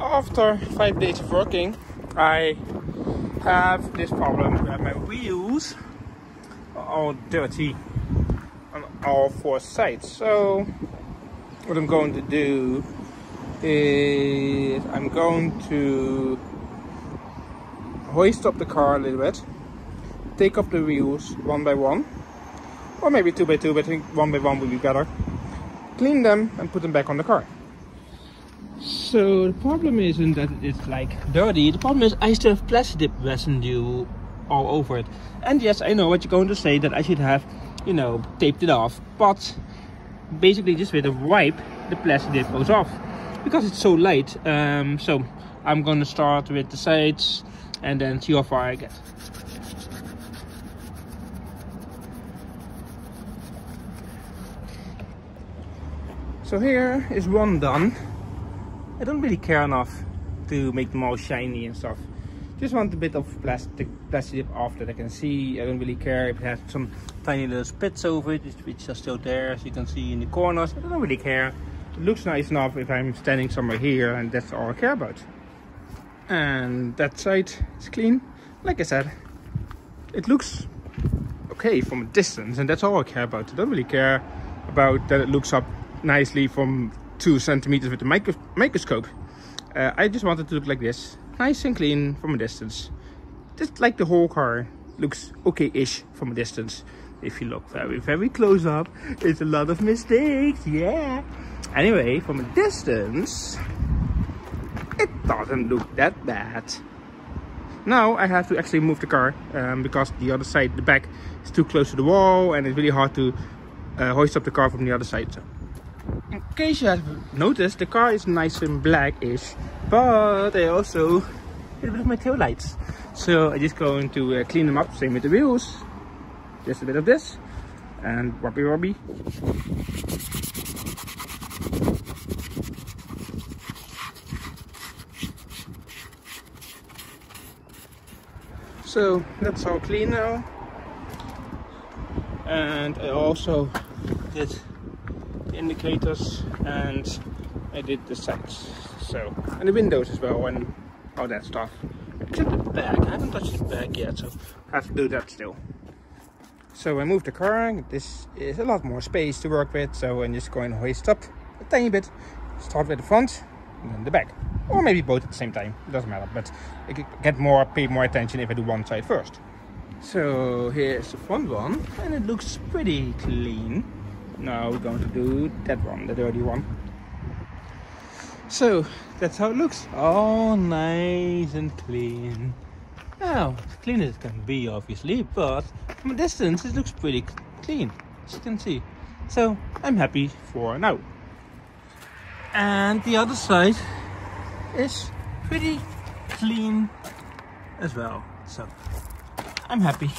after five days of working, I have this problem where my wheels are all dirty on all four sides. So what I'm going to do is I'm going to hoist up the car a little bit, take off the wheels one by one, or maybe two by two, but I think one by one would be better. Clean them and put them back on the car. So the problem isn't that it's like dirty, the problem is I still have plastic residue all over it. And yes, I know what you're going to say that I should have, you know, taped it off, but basically just with a wipe, the plastic dip goes off because it's so light. Um, so I'm gonna start with the sides and then see how far I get. So here is one done. I don't really care enough to make them all shiny and stuff. Just want a bit of plastic plastic off that I can see. I don't really care if it has some tiny little spits over it, which are still there as you can see in the corners. I don't really care. It looks nice enough if I'm standing somewhere here and that's all I care about. And that side is clean. Like I said, it looks okay from a distance and that's all I care about. I don't really care about that it looks up nicely from two centimeters with the micro microscope. Uh, I just want it to look like this, nice and clean from a distance. Just like the whole car looks okay-ish from a distance. If you look very, very close up, it's a lot of mistakes, yeah. Anyway, from a distance, it doesn't look that bad. Now I have to actually move the car um, because the other side, the back, is too close to the wall and it's really hard to uh, hoist up the car from the other side. So in case you have noticed, the car is nice and blackish, but I also a bit of my tail lights. So I'm just going to uh, clean them up, same with the wheels. Just a bit of this, and wobbly wobbly. So that's all clean now. And I also did indicators and I did the sights so and the windows as well and all that stuff. Except the back I haven't touched the back yet so I have to do that still. So I moved the car. This is a lot more space to work with so I'm just going to hoist up a tiny bit. Start with the front and then the back. Or maybe both at the same time. It doesn't matter but I get more pay more attention if I do one side first. So here's the front one and it looks pretty clean now we're going to do that one, the dirty one. So that's how it looks. All nice and clean. Now, as clean as it can be, obviously, but from a distance it looks pretty clean, as you can see. So I'm happy for now. And the other side is pretty clean as well. So I'm happy.